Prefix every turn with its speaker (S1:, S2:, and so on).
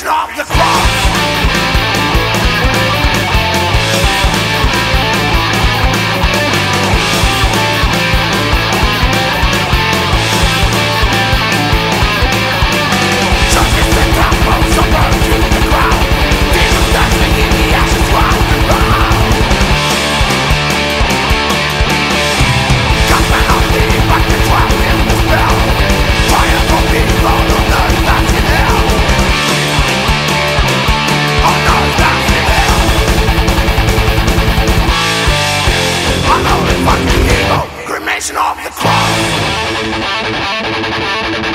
S1: Stop the Thank the.